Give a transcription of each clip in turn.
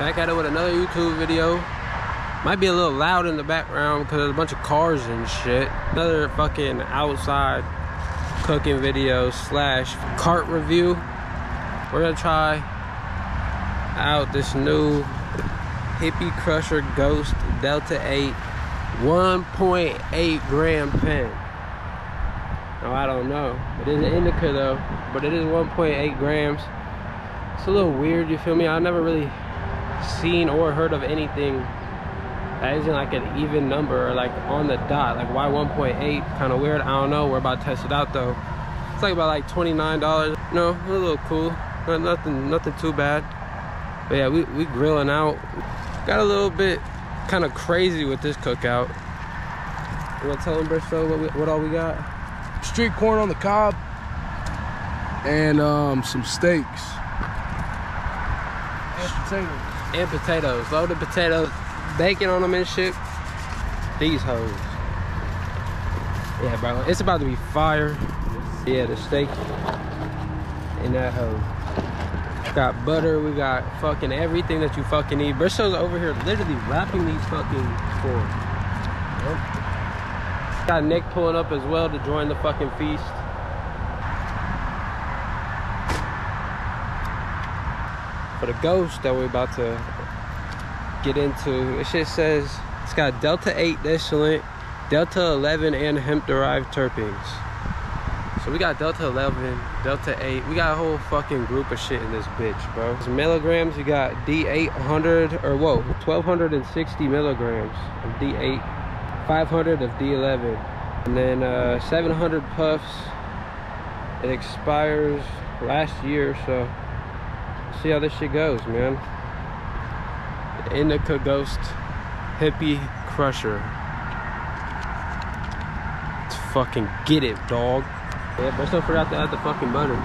Back at it with another YouTube video. Might be a little loud in the background because there's a bunch of cars and shit. Another fucking outside cooking video slash cart review. We're gonna try out this new Hippie Crasher Ghost Delta 8 1.8 gram pen. No, I don't know. It is an indica though, but it is 1.8 grams. It's a little weird, you feel me? I've never really seen or heard of anything that isn't like an even number or like on the dot. Like why 1.8? Kind of weird. I don't know. We're about to test it out though. It's like about like $29. No, a little cool. Nothing, nothing too bad. But yeah, we we grilling out. Got a little bit kind of crazy with this cookout. You want to tell them, Bristow, what, we, what all we got? Street corn on the cob and um, some steaks. And potatoes. And potatoes. Loaded potatoes. Bacon on them and shit. These hoes. Yeah, bro. It's about to be fire. Yeah, the steak in that hoe. Got butter. We got fucking everything that you fucking need. Bristow's over here literally wrapping these fucking for. Got Nick pulling up as well to join the fucking feast. For the ghost that we're about to get into, it shit says it's got Delta 8 distillate, Delta 11, and hemp derived terpenes. So we got Delta 11, Delta 8. We got a whole fucking group of shit in this bitch, bro. It's milligrams, you got D800, or whoa, 1260 milligrams of D8, 500 of D11, and then uh, 700 puffs. It expires last year, so see how this shit goes, man. The Indica Ghost Hippie Crasher. Let's fucking get it, dog. Yeah, but still forgot to add the fucking butter.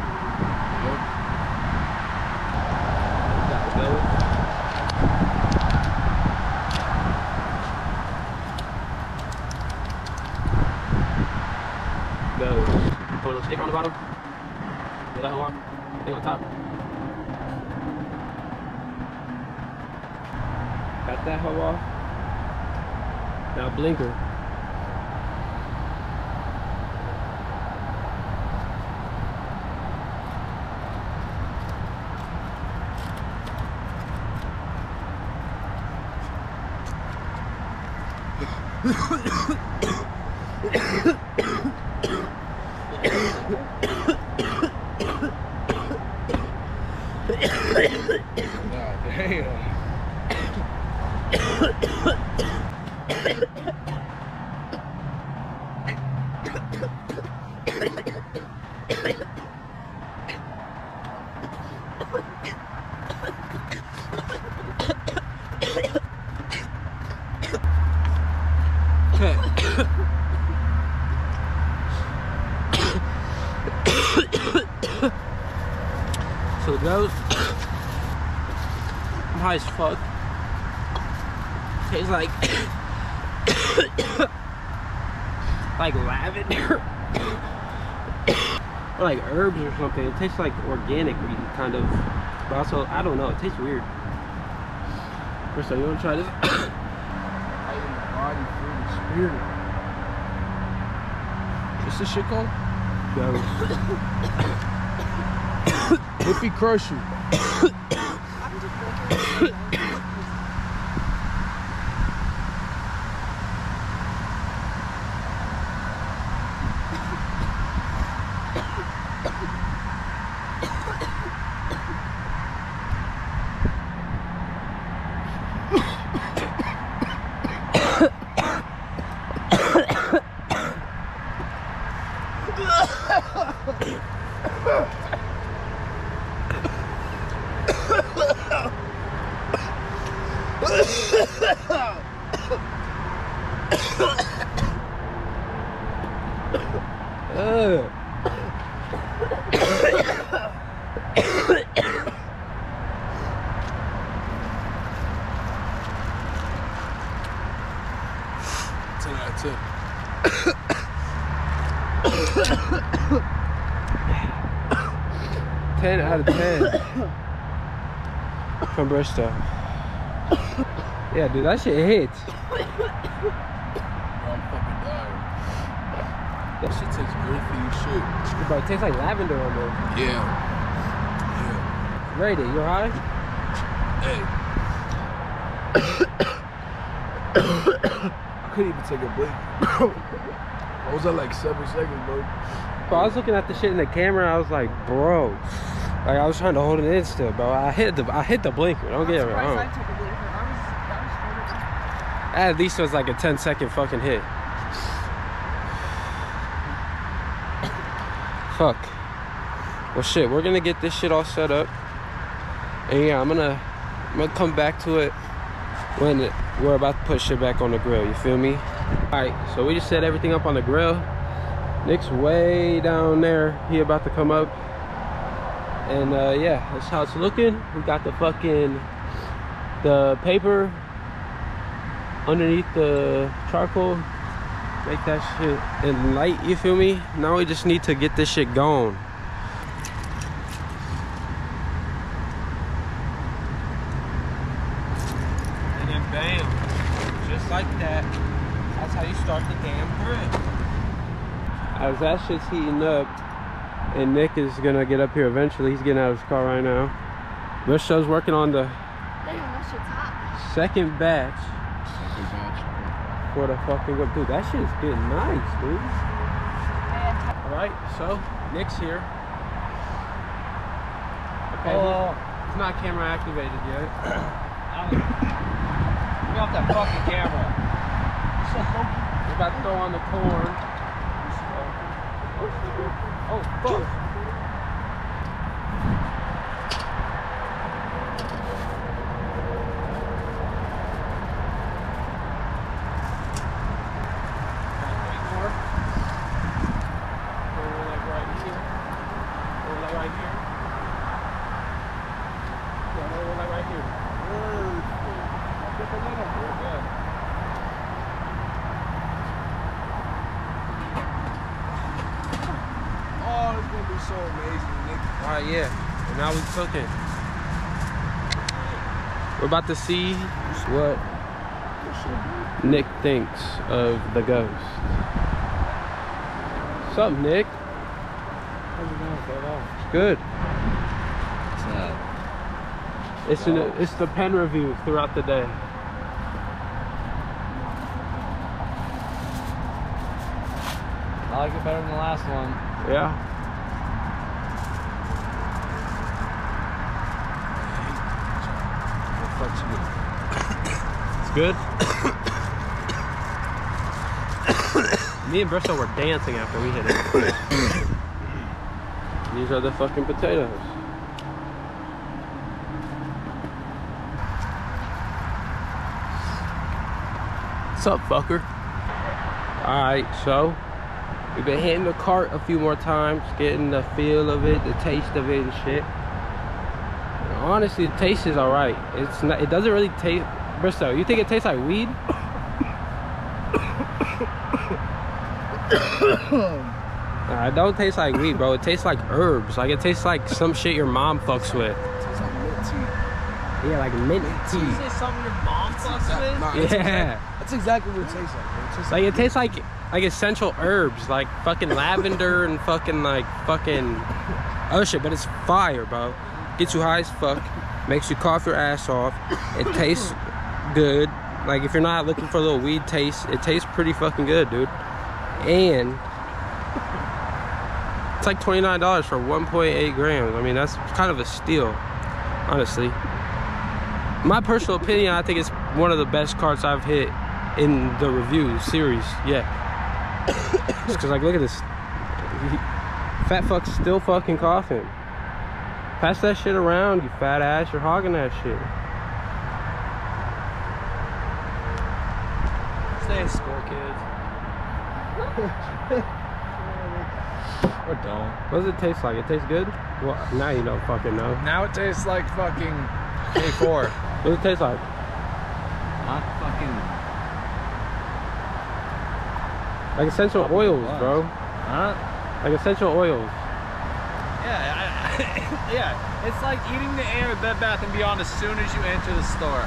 Go. Put a little sticker on the bottom. Get that one. Thing on top. That hoe off. Now blinker. God damn. So it goes. I'm high as fuck. Tastes like like lavender. or like herbs or something. It tastes like organic kind of. But also I don't know, it tastes weird. First you wanna try this? Light in the body, food, and spirit. What's this shit called? Goes. Hippie Crasher. Ugh. Ten out of ten. Ten out of ten. From Bristow. Yeah, dude, that shit hits. Bro, I'm fucking dying. That shit tastes earthy as shit. Bro, it tastes like lavender almost. Yeah. Rate it, you high? Yeah. Hey. I couldn't even take a break. I was at like seven seconds, bro. Bro, I was looking at the shit in the camera. I was like, bro, like I was trying to hold it in still, bro. I hit the I hit the blinker. Don't get me wrong. I took a blinker. I was, that was At least it was like a 10 second fucking hit. Fuck. Well, shit, we're gonna get this shit all set up, and yeah, I'm gonna I'm gonna come back to it when it, we're about to put shit back on the grill. You feel me? All right, so we just set everything up on the grill. Nick's way down there. He about to come up. And uh, yeah, that's how it's looking. We got the fucking the paper underneath the charcoal. Make that shit in light, you feel me? Now we just need to get this shit going. And then bam, just like that. That's how you start the damn grill. As that shit's heating up, and Nick is gonna get up here eventually. He's getting out of his car right now. Bristow's working on the Damn, that second batch for the fucking whip. Dude, that shit's getting nice, dude. Alright, so Nick's here. Okay, Oh, he's, he's not camera activated yet. get off that fucking camera. We're about to throw on the corn. Oh, fuck. Oh, it's gonna be so amazing, Nick. Alright, yeah. And now we cooking. We're about to see what Nick thinks of the ghost. What's up, Nick? How's it going, brother? It's good. What's up? It's in it's the pen reviews throughout the day. I like it better than the last one. Yeah. It's good. Me and Bristow were dancing after we hit it. These are the fucking potatoes. What's up, fucker? Alright, so we've been hitting the cart a few more times, getting the feel of it, the taste of it and shit. Honestly, the taste is alright. It's not it doesn't really taste Bristow, you think it tastes like weed? Nah, it don't taste like weed, bro. It tastes like herbs. Like it tastes like some shit your mom fucks with. Tastes like mint tea. Yeah, like mint Did you tea. say something your mom fucks with? Nah, that's Yeah. exact- That's exactly what it tastes like, bro. It tastes Like it tastes like like essential herbs, like fucking lavender and fucking like fucking oh shit, but it's fire, bro. Gets you high as fuck, makes you cough your ass off. It tastes good. Like if you're not looking for a little weed taste, it tastes pretty fucking good, dude. And it's like twenty nine dollars for one point eight grams. I mean that's kind of a steal, honestly. My personal opinion, I think it's one of the best carts I've hit in the review series. Yeah. Just cause like look at this. Fat fuck's still fucking coughing. Pass that shit around, you fat ass. You're hogging that shit. Stay in school, kids. or don't. What does it taste like? It tastes good? Well, now you don't fucking know. Now it tastes like fucking K4. What does it taste like? Not fucking. Like essential Probably oils, was. bro. Huh? Like essential oils. Yeah, I, yeah. It's like eating the air at Bed Bath and Beyond as soon as you enter the store.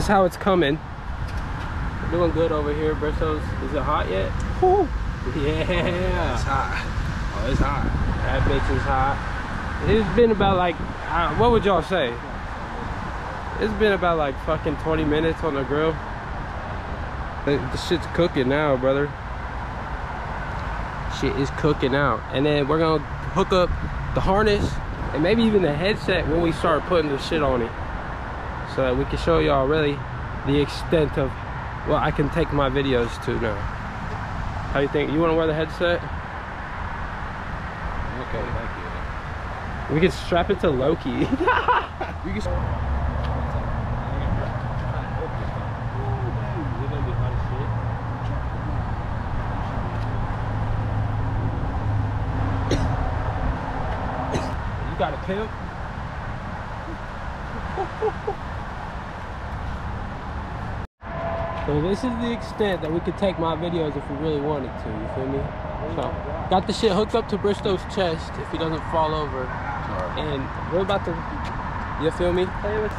This is how it's coming. We're doing good over here, Bristow's. Is it hot yet? Woo. Yeah. It's hot. Oh, it's hot. That bitch is hot. It's been about like, uh, what would y'all say? It's been about like fucking 20 minutes on the grill. The, the shit's cooking now, brother. Shit is cooking out. And then we're gonna hook up the harness and maybe even the headset when we start putting the shit on it. So that we can show y'all really the extent of what I can take my videos to now. How you think? You wanna wear the headset? Okay, thank you. We can strap it to Loki. You can. You got a pimp? so this is the extent that we could take my videos if we really wanted to, you feel me? So, got the shit hooked up to Bristow's chest if he doesn't fall over. And we're about to, you feel me? Hey, what's-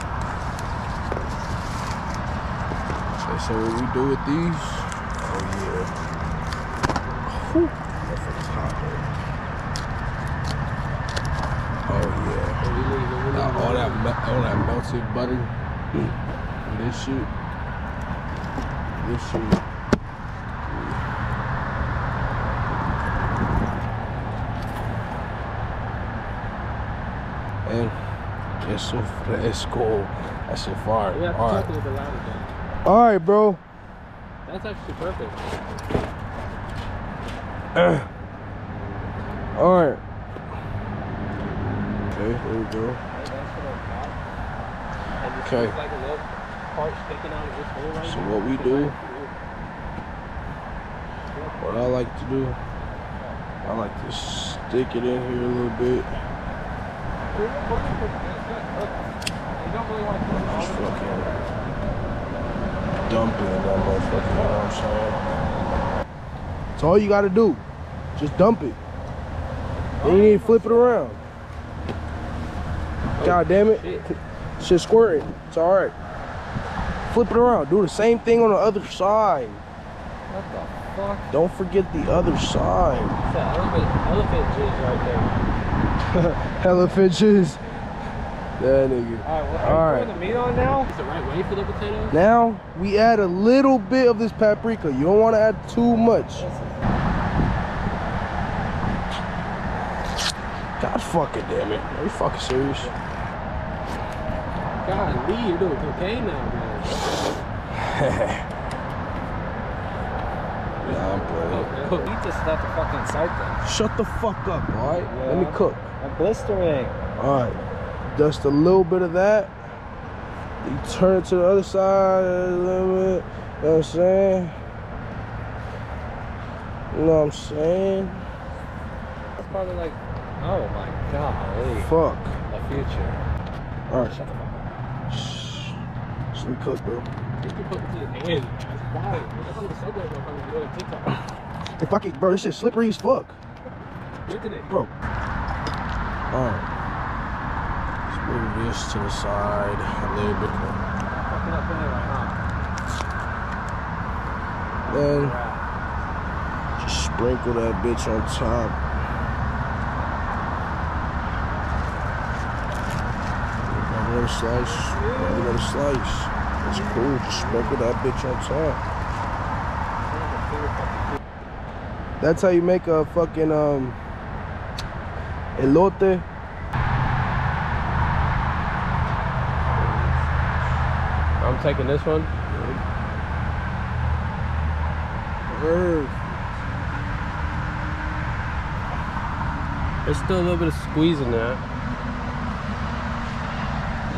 So, so what we do with these? Oh yeah. Whew. Motherfucker's hot, man. Oh yeah. we leaving, we Now, all that all that melted butter. and this shit. This shit. And it's so fresco. That shit fire. We have to All talk a little bit louder. All right, bro. That's actually perfect. All right. Okay, there we go. Okay. Like a little part sticking out of this hole right So here. what we do, what I like to do, I like to stick it in here a little bit. You don't really want to put it Just all fucking dump it in that motherfucker, you know what I'm saying? That's all you gotta do. Just dump it. Then you need to flip it around. God damn it. Shit. Shit squirting. It's alright. Flip it around. Do the same thing on the other side. What the fuck? Don't forget the other side. It's that elephant, elephant jizz right there. Hella fishes. That nigga. Alright, well, All are right. the meat on now? Is the right way for the potatoes? Now we add a little bit of this paprika. You don't want to add too much. God fucking damn it. Are you fucking serious? God, Lee, you're doing cocaine now, man. Nah, I'm. Eat this stuff to fucking sight them. Shut the fuck up, alright? Let me cook. I'm blistering. Alright. Just a little bit of that. You turn it to the other side a little bit. You know what I'm saying? You know what I'm saying? That's probably like, oh my god, Fuck. the future. Alright. Me cook, bro. You can put it to the end. That's wild. That's on the subway motherfucker doing TikTok. If I can, bro, this shit slippery as fuck. Look at it. Bro. Alright. Let's move this to the side a little bit more. Fucking up anyway, huh? Then just sprinkle that bitch on top. Another slice. Another slice. It's cool. Just sprinkle that bitch on top. That's how you make a fucking um elote. I'm taking this one. There's still a little bit of squeeze in that.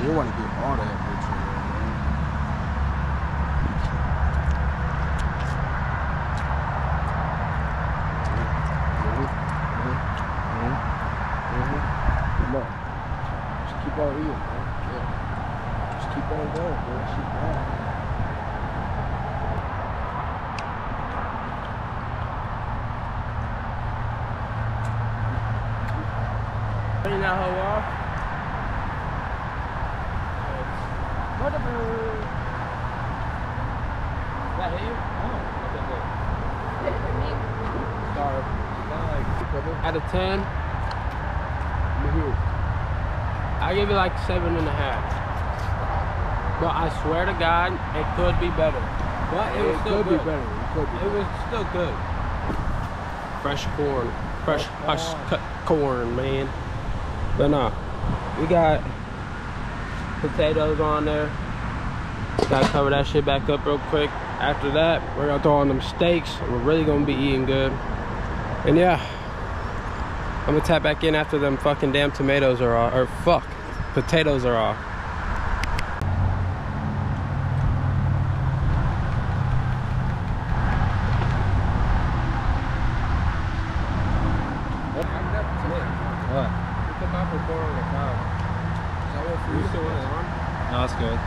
You want to get all that bitch in there, man. Come on. Just keep on eating, man. Yeah. Just keep on going, bro. Keep going. Clean that hoe off. that hit you? Sorry. Out of 10, I give it like seven and a half. But I swear to God, it could be better. But it was It still could be good. better. It could be It was still good. Fresh corn. Fresh hush cut corn, man. But nah, we got potatoes on there. Gotta cover that shit back up real quick. After that, we're gonna throw on them steaks. We're really gonna be eating good. And yeah, I'm gonna tap back in after them fucking damn tomatoes are. Or fuck, potatoes are off. What? No, good.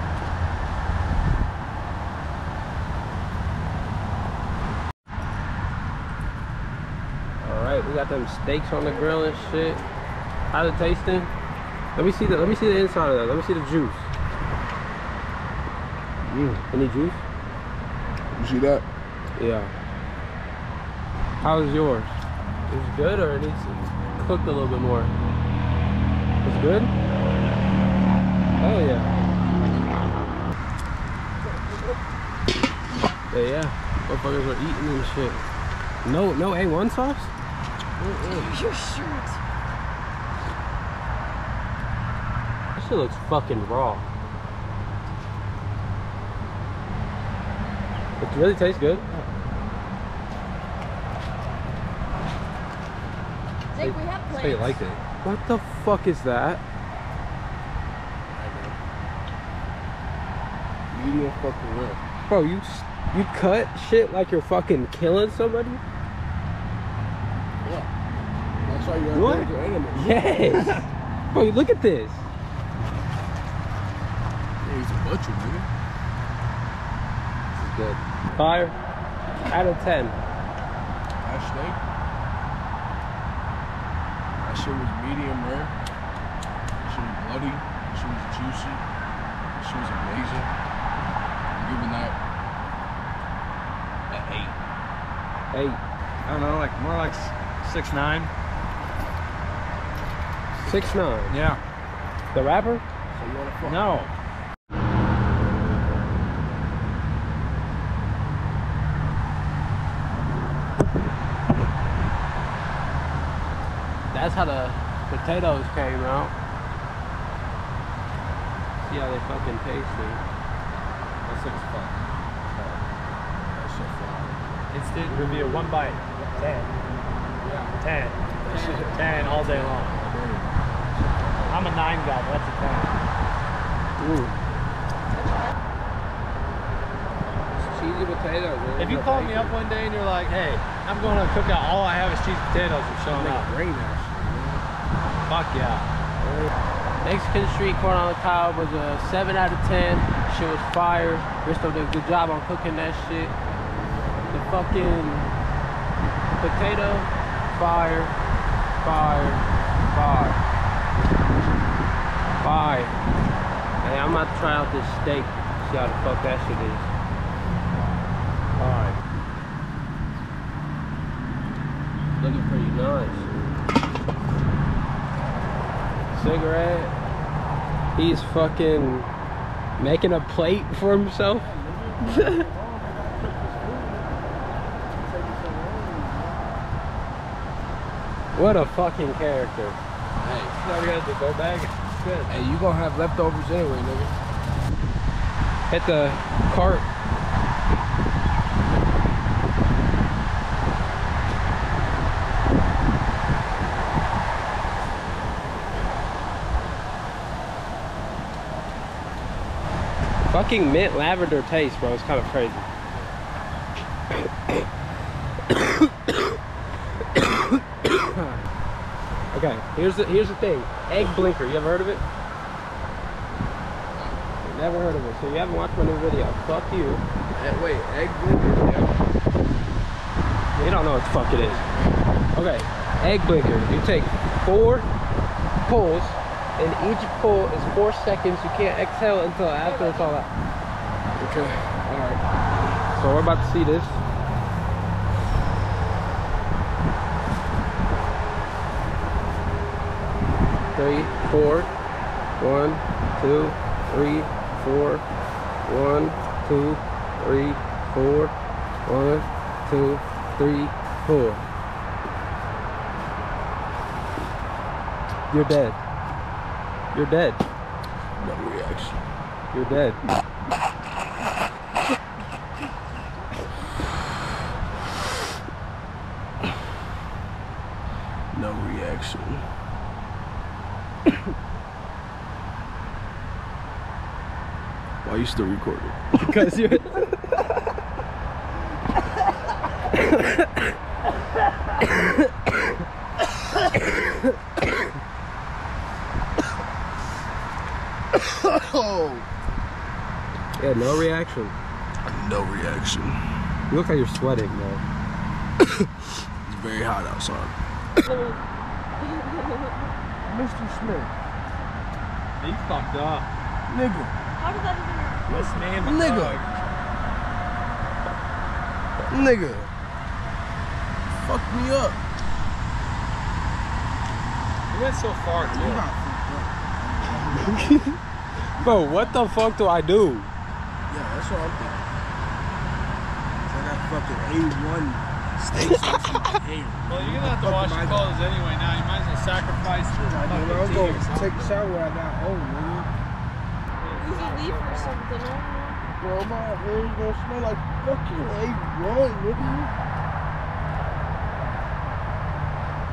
All right, we got them steaks on the grill and shit. How's it tasting? Let me see the let me see the inside of that. Let me see the juice. Mm, any juice? You see that? Yeah. How's yours? Is it good or it needs cooked a little bit more? It's good? Hell yeah. Yeah, yeah. Motherfuckers are eating and shit. No, no A1 sauce? Your shirt. That shit looks fucking raw. It really tastes good. Jake, we have So plans. you liked it. What the fuck is that? Medium fucking rare. Bro, you you cut shit like you're fucking killing somebody? Yeah. That's why you're What? allergic to animals. Yes. Bro, look at this. Yeah, he's a butcher, nigga. This is good. Fire. Out of ten. That steak. That shit was medium rare. That shit was bloody. That shit was juicy. That shit was amazing. I'm giving that an eight. Eight. I don't know, like more like s- six nine. six nine. Yeah. The rapper? So you wanna fuck? No. How the potatoes came out. See how they fucking tasted. That looks fun. That shit fire. Instant review, one bite, 10. 10. 10 all day long. I'm a 9 guy, but that's a 10. Ooh. It's cheesy potatoes. If you call me up one day and you're like, hey, I'm going to cook out, all I have is cheese potatoes, I'm showing up. Bring that. Fuck yeah. Mexican street corn on the cob was a 7 out of 10. Shit was fire. Risto did a good job on cooking that shit. The fucking potato, fire, fire, fire. Fire. Hey, I'm about to try out this steak. See how the fuck that shit is. Alright. Looking pretty nice cigarette. He's fucking making a plate for himself. what a fucking character. Hey, Now we got go hey, you gonna have leftovers anyway, nigga. Hit the cart. Fucking mint lavender taste, bro. It's kind of crazy. okay, here's the here's the thing. Egg blinker. You ever heard of it? Never heard of it. So you haven't watched my new video. Fuck you. Hey, wait, egg blinker. yeah. You don't know what the fuck it is. Okay, egg blinker. You take four pulls And each pull is four seconds. You can't exhale until after it's all out. Okay. All right. So we're about to see this. Three, four, one, two, three, four, one, two, three, four, one, two, three, four. You're dead. You're dead. No reaction. You're dead. No reaction. Why are you still recording? Because you're. Oh. Yeah, no reaction. No reaction. You look like you're sweating, though. It's very hot outside. Mr. Smith, He fucked up. nigga, How did that even This man, Nigga. thug. nigga, fuck me up. He went so far, too. Bro, what the fuck do I do? Yeah, that's what I'm thinking. I got fucking A1 steaks on my hair. Well, you're gonna have to wash your clothes anyway now. You might as well sacrifice the I fucking mean, I'm tea gonna take a shower at that home, nigga. Use a leaf or something. I don't know. Bro, my hair's gonna smell like fucking A1, nigga.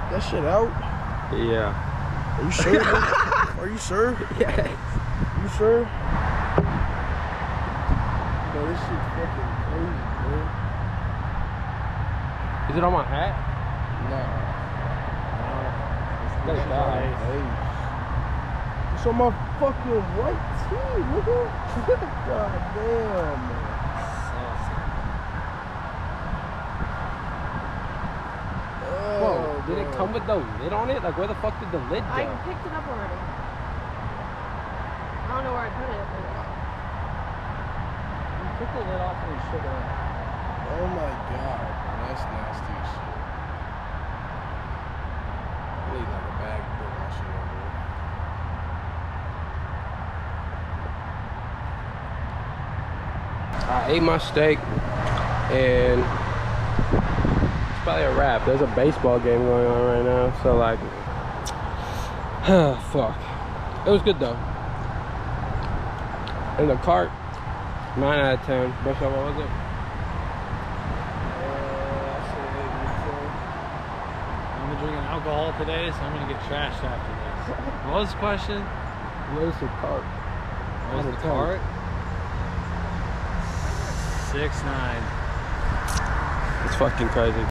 That shit out? Yeah. Are you sure? Are you sure? Yeah. You sure? Bro, this shit's fucking crazy, man. Is it on my hat? No. That's It's on bad. my. It's on my fucking white tee, nigga. God damn, man. Whoa, oh, did it come with the lid on it? Like, where the fuck did the lid go? I go? picked it up already. I don't know where I put it, but You took the lid off and you shook it off. Oh my god, bro. That's nasty as shit. I need like a bag to put my shit on, bro. I ate my steak and it's probably a wrap. There's a baseball game going on right now, so like, fuck. It was good though. In the cart, nine out of ten. Best of what was it? Uh, I'm been drinking alcohol today, so I'm gonna get trashed after this. What was the question? What is the cart? What was the cart? Six nine. It's fucking crazy.